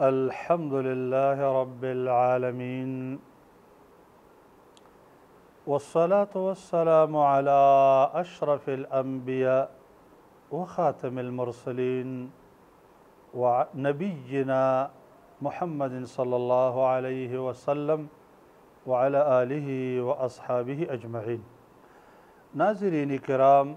الحمد لله رب العالمين والصلاة والسلام على أشرف الأنبياء وخاتم المرسلين ونبينا محمد صلى الله عليه وسلم وعلى آله وأصحابه أجمعين ناظرين كرام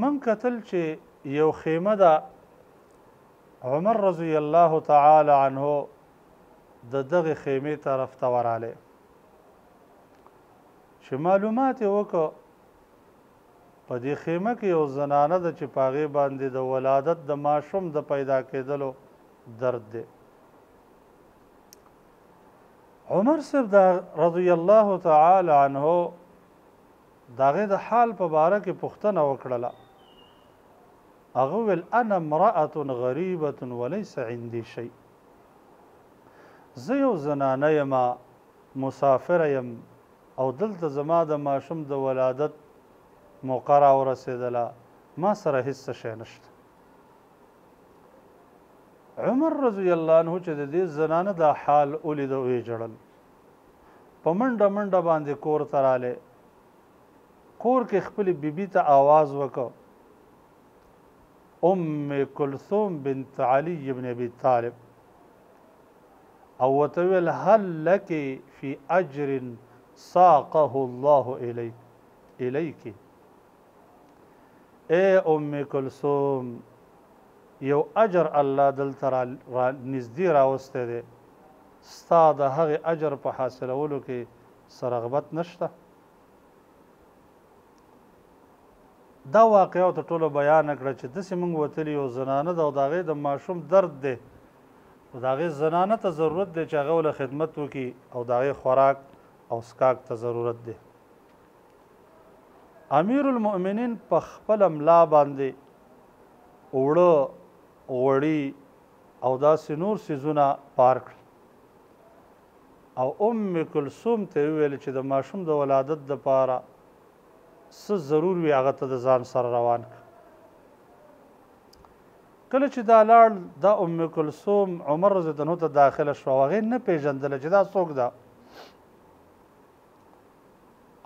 من کتل چې یو خیمه ده عمر رضی الله تعالی عنه د دغه خیمه طرف ته وراله چې معلومات وکړه په دې خیمه کې یو زنانه ده چې پاغه باندې د ولادت د ماشوم د پیدا کېدلو درد دی عمر صاحب دا رضی الله تعالی عنه د هغې د حال په باره کې پوښتنه وکړله. هغه وویل، انا امرأة غریبة ولیس عندي شیء. زه یو زنانه یم، مسافره یم او دلته زما د ماشوم د ولادت موقع راورسېدله، ما سره هېڅ څه شی نشته. عمر رضی الله عنه چې د دې زنانه دا حال ولید ویې ژړل. په منډه منډه باندې کور ته رالی کور کې خپل بیبي ته آواز وکړ ام کلثوم بنت علی ابن ابي طالب او وتویل هل لك في اجر ساقه الله اليك اليك اے ام کلثوم یو اجر الله دلته را نږدې راوستی دی ستا د هغې اجر په حاصلولو کې څه رغبت نشته دا واقعه ته ټولو بیان کړه چې داسې موږ وتلی یو زنانه ده او د هغې د ماشوم درد دی نو د هغې زنانه ته ضرورت دی چې هغه له خدمت وکړي او د هغې خوراک او سکاک ته ضرورت دی امیر المؤمنین په خپله ملا باندې اوړه، غوړي او داسې نور څیزونه پار کړل او ام کلثوم ته یې وویل چې د ماشوم د ولادت دپاره څه ضرور وي هغه ته د ځان سره روان کړه. کله چې دا لاړ دا ام کلثوم عمر رضی الله عنه ته داخله شوه او هغې نه پېژندله چې دا څوک ده؟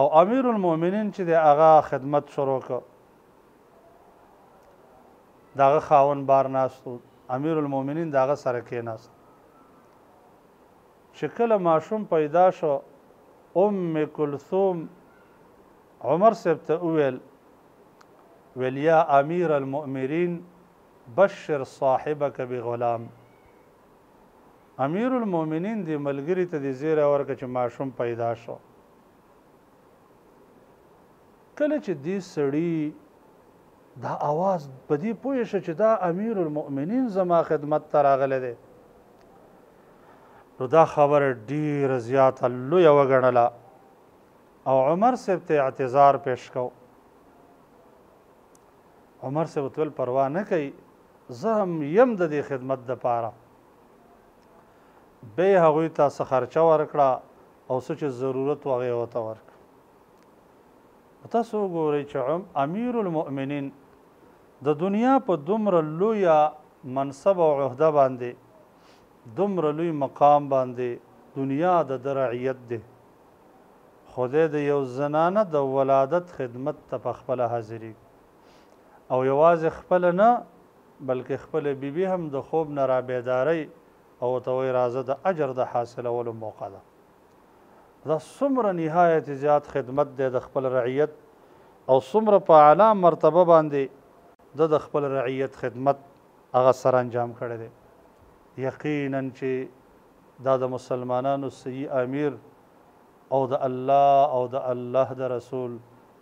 او امیر المؤمنین چې د هغه خدمت شروع کړ داغه خاون بار ناستو امیر المؤمنین داغه سره کې ناست چې کله ماشوم پیدا شو ام کلثوم عمر صاحب ته وویل ویل یا امیر المؤمنین بشر صاحبک بغلام امیر المومنین دې ملګري ته دې زیری ورکړه چې ماشوم پیدا شو کله چې دې سړی دا आवाज په دې پوه شو چې دا امیر المؤمنین زما خدمت ته راغلی دی نو دا خبره ډیره زیاته لوی وګڼله او عمر صاحب ته اعتذار پیش کو عمر صاحب تل پروا نه کوي زه هم یم د دې خدمت دپاره. بیا یې هغوی ته څه خرچه ورکړه او څه چې ضرورت و هغه یې ورته ورکړه. نو تاسو وګورئ چې امیرالمؤمنین د دنیا په دومره لویه منصب او عهده باندې دومره لوی مقام باندې دنیا د ده رعیت دی خو دی د یو زنانه د ولادت خدمت ته په خپله حاضرېږي. او یوازې خپله نه بلکې خپله بي بي هم د خوب نه رابیداروي او ورته وایي راځه د اجر د حاصلولو موقع ده دا څومره نهایت زیات خدمت دی د خپل رعیت او څومره په اعلی مرتبه باندې د د خپل رعیت خدمت هغه سره انجام کړی دی یقینا چې دا د مسلمانانو صحیح امیر او د الله او د الله د رسول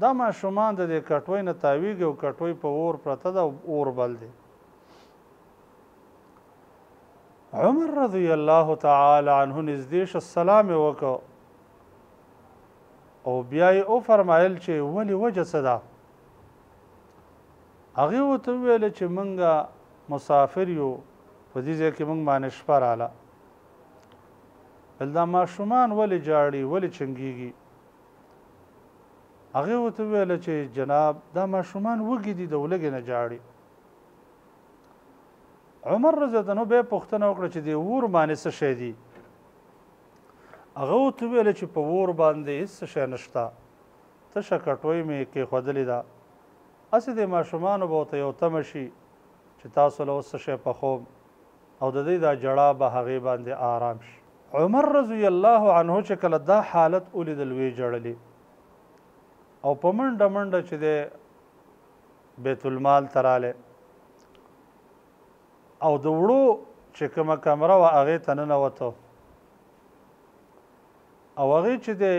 دا ماشومان د دې کټوۍ نه تاویږي او کټوۍ په اور پرته ده او اور بل دی. عمر رضی الله تعالی عنه نږدې شه سلام یې وکړ او بیا یې وفرمایل چې ولې وجه څه ده؟ هغه وته ویل چې منګه مسافر یو په دې ځای کې موږ باندې شپه رااله بل دا ماشومان ولې جاړي ولې چنګيږي هغه وته ویل چې جناب دا ماشومان وګی دي د ولګې نه جاړي عمر رضی الله عنه به پښتنه وکړه چې دی ور باندې څه شي دي هغه وته ویل چې په ور باندې هیڅ شي نشتا ته شکټوي مې کې خدلې دا اسې د ماشومان به ته یو تمشي چې تاسو له څه شي په خوب او د دی دا ژړا به هغې باندې آرام شي. عمر رضی الله عنه چې کله دا حالت ولیدل وې ژړلې او په منډه منډه چې دی بیت المال ته رالی او د وړو چې کومه کمره وه هغې ته ننوته او هغې چې دی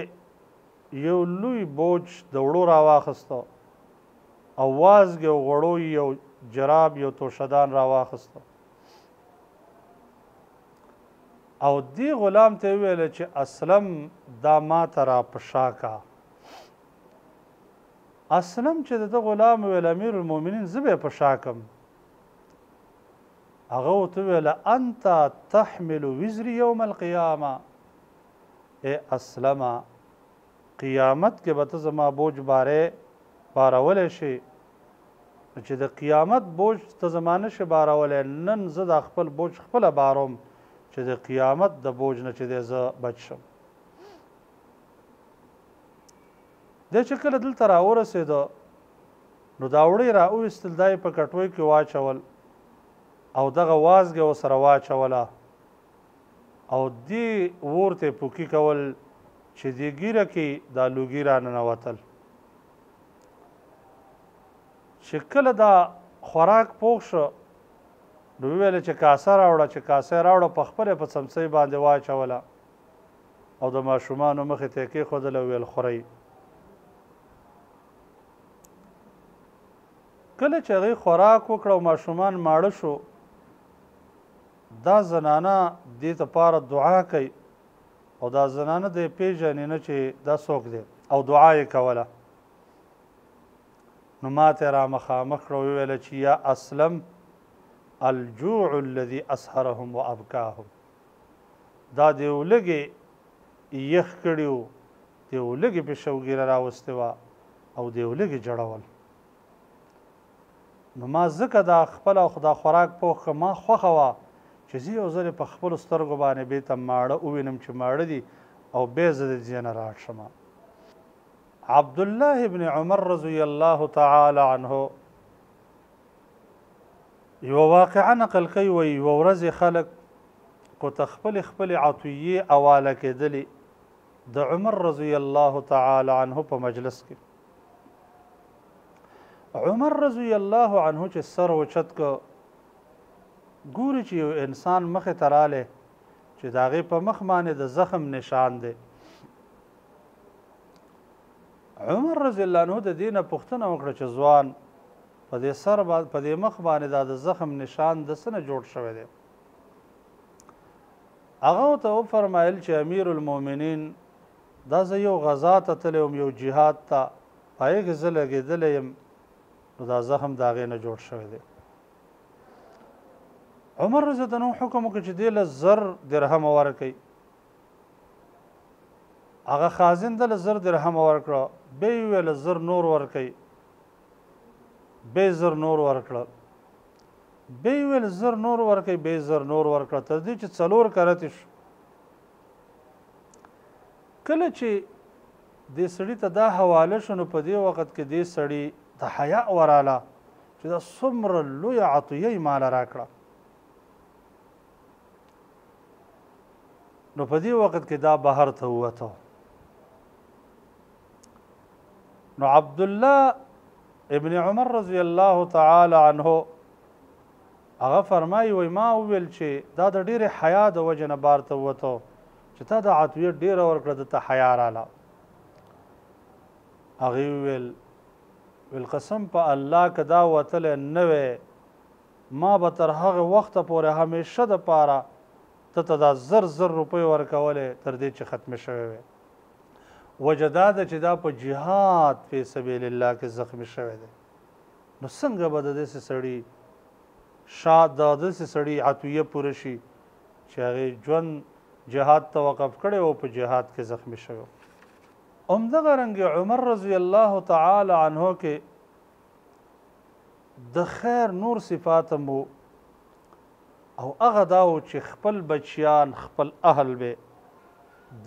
یو لوی بوج د وړو راواخسته او وازګې او غوړو يې يو جراب يو توشدان راواخست او دې غلام ته وویل چې اسلم دا ماته را په شا کا اسلم چې د غلام ویل امیر المؤمنین زه به په شا کم هغه ورته ویل انت تحمل وزري يوم القيامه اے اسلمه قیامت کې به ته زما بوج باره بارولی شې؟ نو چې د قیامت بوج ته زما نه شې بارولی، نن زه دا خپل بوج خپله باروم چې د قیامت د بوج نه چې دی زه بچ شم. دی چې کله دلته راورسېده نو دا وړی را اویستل دای په کټوی کې واچول او دغه وازګه وسره واچوله او دې ور ته پوکی کول چې دې ګیره کې دا لوګي را ننوتل چې کله دا خوراک پوښ شو نو ویل چې کاسه راوړه چې کاسه راوړه په خپل په سمسي باندې واچوله او د ماشومان مخ ته کې خودل ویل خوري کله چې غي خوراک وکړو ماشومان ماړه شو دا زنانه دې د پاره دعا کوي او دا زنانه دې پیژنې نه چې دا څوک دی او دعا یې کوله نو ماته را مخامخ کړو ویل چې یا اسلم الجوع الذي اسهرهم وابكاهم دا دی ولګي یخ کړیو دی ولګي په شوګیره راوستوا او دی ولګي جړول نو ما ځکه دا خپل او دا خوراک پوخ کړ، ما خوښه وه چې زه یو ځلې په خپلو سترګو باندې بېته ماړه ووینم چې ماړه دي او بیا زه د دې نه لاړ شم. عبدالله ابن عمر رضی الله تعالی عنه یوه واقعه نقل کوي وایي یوه ورځ یې خلک کو ته خپلې خپلې عطیې اواله کېدلې د عمر رضی الله تعالی عنه په مجلس کې عمر رضی الله عنه چې سر اوچت کو ګوري چې یو انسان مخ ته رااله چې داغه په مخ باندې د زخم نشان دی عمر رضی الله عنه د دینه پښتنه وکړه چې ځوان په دې سر باندې په دې مخ باندې دا د زخم نشان د سنه جوړ شوی دی هغه ته فرمایل چې امیر المؤمنین دا زه يو غزا ته تللی وم، يو جهاد ته، په هغې کښې زه لګېدلی يم، نو دا زخم د هغې نه جوړ شوی دی. عمر رضی الله عنه حکم وکړ چې دې له زر درهم ورکړئ. هغه خازن دله زر درهم ورکړه، به یې وویل زر نور ورکړئ. به یې زر نور ورکړل. به یې وویل زر نور ورکړئ، به یې زر نور ورکړل، تر دې چې څلور کرتې شو. کله چې دې سړي ته دا حواله شو نو په دې وخت کې دې سړي د حیا وراله چې دا څومره لوی عطیه یې مال راکړه نو په دې وخت کې دا بهر ته وته نو عبد الله ابن عمر رضی الله تعالی عنه هغه فرمايي، وايي ما وويل چې دا د ډېرې حيا د وجې نه بار ته ووته چې تا د عطويت ډېره ورکړه ده ته حيا راله. هغې وويل، ويل قسم په الله که دا وتلی نه وی ما به تر هغه وخته پورې همېشه د پاره ده ته دا زر زر روپۍ ورکولې تر دې چې ختمې شوې وی. وجه دا ده چې دا په جهاد فی سبيل الله کې زخمي شوی دی. نو څنګه به د داسې سړي شا د داسې سړي عطویه پوره شي چې هغه ژوند جهاد ته وقف کړي او په جهاد کې زخمی شوی هم دغه رنګ عمر رضی الله تعالی عنه کې د خیر نور صفات مو او هغه دا و چې خپل بچیان خپل اهل به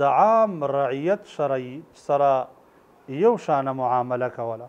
د عام رعیت سره سره یو شان معامله کوله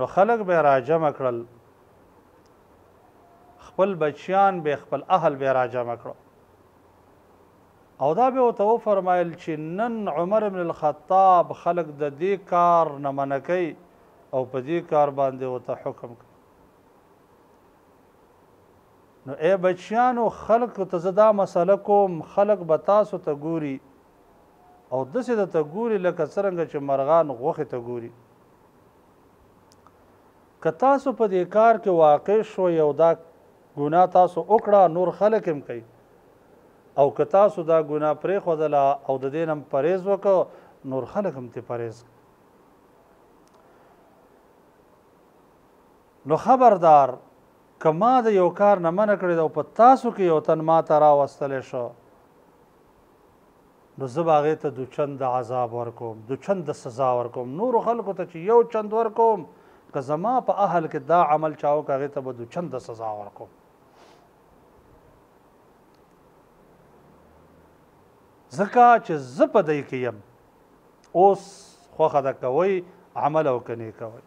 نو خلک به راجمع کړل خپل بچیان به خپل اهل به راجمع کړو او دا به وته فرمایل چې نن عمر ابن الخطاب خلق د دې کار نه منکې او په دې کار باندې وته حکم کوي نو اے بچیانو خلق ته زدا مسله کوم خلق به تاسو ته ګوري او داسې درته ګوري لکه څرنګه چې مرغان غوښې ته ګوري که تاسو په دې کار کې واقع شوئ او دا ګناه تاسو وکړه نور خلک هم کوي او که تاسو دا ګناه پرېښودله او د دین هم پرهېز وکړ نور خلک هم ترې پرهېز نو خبردار که ما د یو کار نه منع کړی او په تاسو کې یو تن ما ته راوستلی شو نو زه به هغې ته دوچند عذاب ورکوم دوچند سزا ورکوم نورو خلکو ته چې یو چند ورکوم که زما په اهل کې دا عمل چا وکړ هغې ته به دوچند سزا ورکوم ځکه چې زه په دی کې یم اوس خوخه د کوي عمل او کني کوي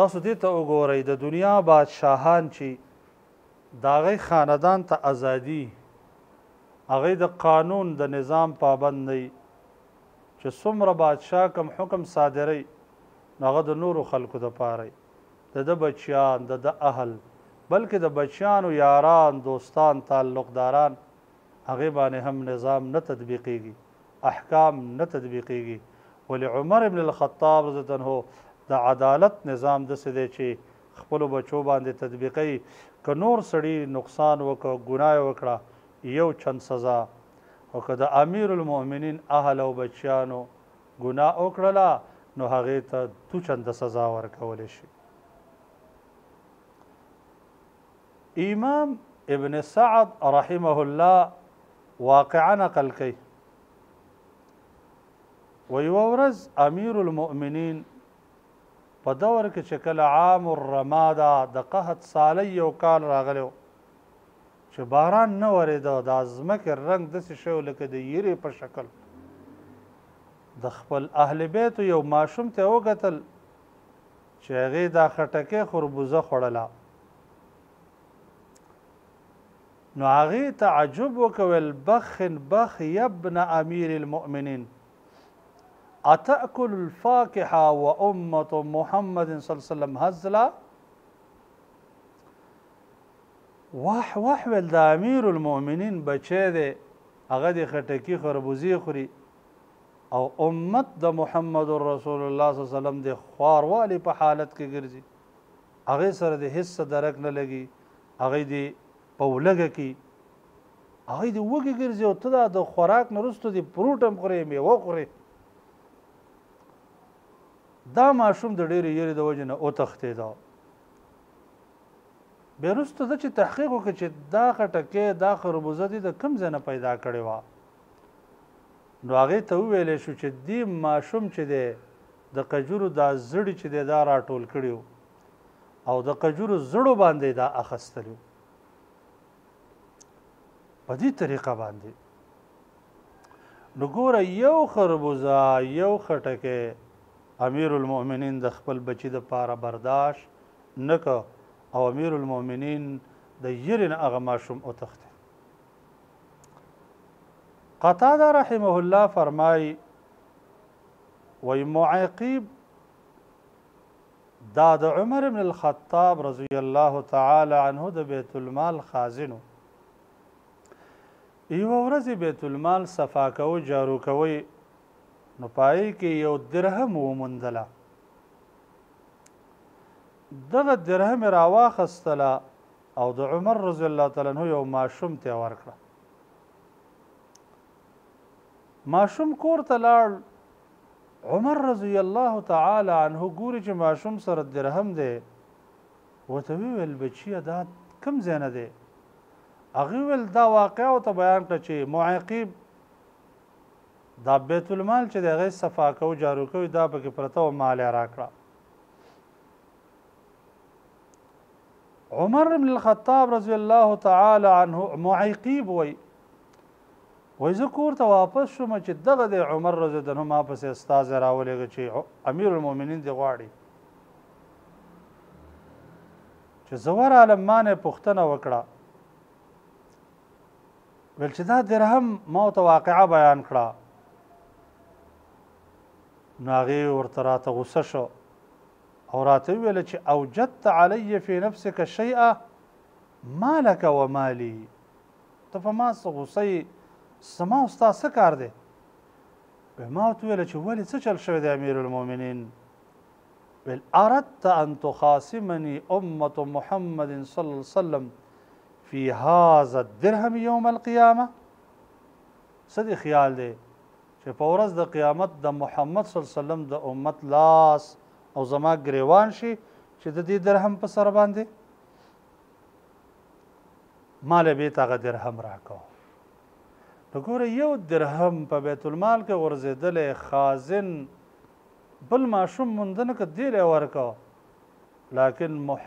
تاسو دې ته وګورئ د دنیا بادشاهان چې دهغی خاندان ته ازادی هغی د قانون د نظام پابند نه یی چه څومره بادشاه کوم حکم صادری نو هغه د نورو خلکو دپاره یی دده بچیان دده اهل بلکه د بچیانو یاران دوستان تعلق داران هغی باندی هم نظام نه تطبیقیږی احکام نه تطبیقیږی ولی عمر ابن الخطاب رضی الله عنه د عدالت نظام دسی دی چه خپلو بچو باندې تطبیقوي که نور سړي نقصان وکړ ګناه یې وکړه یو چند سزا او که د امیرالمؤمنین اهل او بچیانو ګناه وکړله نو هغې ته دو چنده سزا ورکول شي امام ابن سعد رحمه الله واقعا نقل کوي ویو ورځ امیر المؤمنین په دور کې چې کله عام الرماده د قحط سالۍ یو کال راغلی و چې باران نه ورېده د ځمکې رنګ داسې شوی و لکه د ییرې په شکل د خپل اهل بیتو یو ماشوم ته وکتل چې هغې دا خټکې خربوزه خوړله نو هغې تعجب وکول بخن بخ یبن امیر المؤمنین اتأکل الفاکهه و امت محمد صلی الله علیه وسلم هزلا وح وح ول د امیر المؤمنین بچی دی هغه د خټکی خربوزی خوري او امت د محمد رسول الله صلی الله علیه وسلم د خواروالی په حالت کې ګرځي هغه سره د هیڅ درک نه لګي هغه دی په ولګه کې هغوی دې وږي ګرځي او ته دا د خوراک نه وروسته دې فروټ هم خورې میوه خورې دا ماشوم د ډېرې یېرې د وجې نه وتښتېده بیا وروسته ده چې تحقیق وکړي چې دا خټکې دا خربوزه دې د کوم ځای نه پیدا کړې وه نو هغې ته وویلی شو چې دې ماشوم چې دی د قجورو دا زړي چې دی دا راټول کړي او د قجورو زړو باندې دا اخستلو په دې طریقه باندې نو ګوره یو خربوزه یو خټکه امیر المؤمنین د خپل بچی د پاره برداشت نکو او امیر المؤمنین د یرن هغه ماشوم او تخت قتاده رحمه الله فرمای وای معاقب دا د عمر بن الخطاب رضی الله تعالی عنه د بیت المال خازن و. یوه ورځ یې بیت المال صفا کوه، جارو کوه، نو په هغې کې یو درهم وموندله. دغه درهم یې راواخستله او د عمر رضی الله تعالی عنه یو ماشوم ته یې ورکړه. ماشوم کور ته لاړ عمر رضی الله تعالی عنه ګوري چې ماشوم سره درهم دی وته ویل بچیه دا کم ځای نه دی هغه ویل دا واقعا او ته بیان کړ چې معاقب دا بیت المال چې دغه صفا کو جارو کو دا پکې پرته او مال راکړه عمر ابن الخطاب رضی الله تعالی عنه معیقیب وای وای زه کور ته واپس شوم چې دغه د عمر رضی الله عنه ما پسې استاد راولېږ چې امیر المؤمنین دی غواړي چې زوار عالم مانه پښتنه وکړه ول چې دا درهم ما ته واقعا بیان کړه نو هغه ورته راته غوسه شو او راته وویل چې اوجدت علی فی نفسک شیئا ما لک و ما لی ته په ما څه غوسه یې زما او ستا څه کار دی وی ما ورته وویل چې ولې څه چل شوی دی امیر المؤمنین بل اردت ان تخاصمني امه محمد صلى الله عليه وسلم في هذا الدرهم يوم القيامه سدي خيال دي چې په ورځ د قیامت د محمد صلی الله علیه وسلم د امت لاس او زما ګریوان شي چې د دې درهم په سر باندې مال به تاغه درهم راکاو نو ګوره یو درهم په بیت المال کې غورځېدل خازن بل ماشوم مندنه کې دی له ورکاو لکن مح...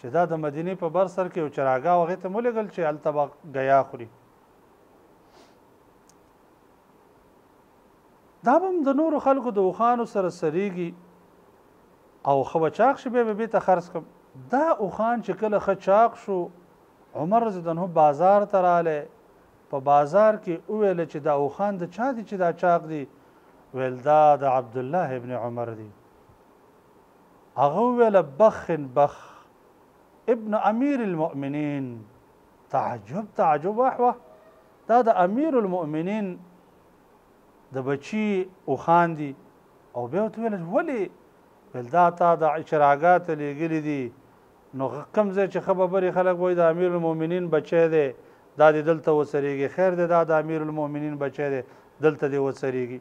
چې دا د مدینې په بر سر کې یو چراګاه هغه ته مولګل چې هلته به غیا خوري دا هم د نورو خلکو د اوخانو سره سریږي او خو چاق شي به به ته خرڅ کوم دا اوخان چې کله خ چاق شو عمر رضی الله عنه بازار ته رااله په بازار کې اوویل چې دا اوخان د چا دي چې دا چاق دي ویل دا د عبد الله ابن عمر دي هغه وویل، بخښن بخښ ابن امیر المؤمنین، تعجب تعجب واه واه دا د امیر المؤمنین د بچی وخاندي او بیا ورته ویل ولې ویل دا تا د چراګاه ته لېږلي دي نو کوم ځای چې ښه ببرې خلک وایي د امیر المؤمنین بچی دی دا دې دلته وڅرېږي خیر دی دا د امیر المؤمنین بچی دی دلته دې وڅرېږي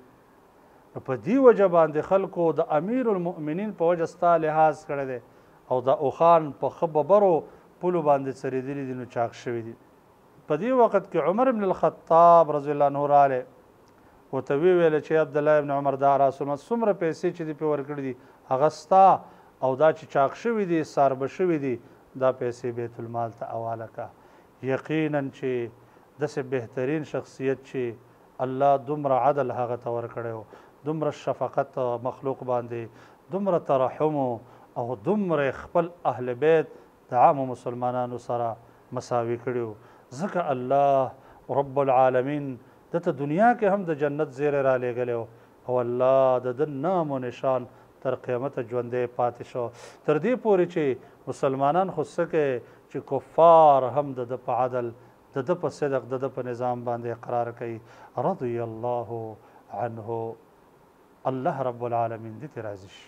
نو په دې وجه باندې خلکو د امیر المؤمنین په وجه ستا لحاظ کړی دی او د اوخان په خبرو پولو باندې څرېدلي دي نو چاک شوي دي په دې وخت کې عمر ابن الخطاب رضی الله عنه رااله او ته وی ویل چې عبد الله ابن عمر دا را سمت سمره پیسې چې دی په ورکړې دي هغه ستا او دا چې چاک شوی دی سارب شوی دی دا پیسې بیت المال ته حواله کا یقینا چې دسه بهترین شخصیت چې الله دومره عدل هغه ته ورکړی وو، دومره شفقت مخلوق باندې، دومره ترحم او دومره خپل اهل بیت د عامو مسلمانانو سره مساوي کړي وو، ځکه الله رب العالمین ده ته دنیا کې هم د جنت زیری رالېږلی وو او الله د ده نام و نشان تر قیامته ژوندی پاتې شو تر دې پورې چې مسلمانان خو څه کړي چې کفار هم د ده په عدل د ده په صدق د ده په نظام باندې اقرار کوي رضی الله عنه الله رب العالمین دې ترې راضي شي.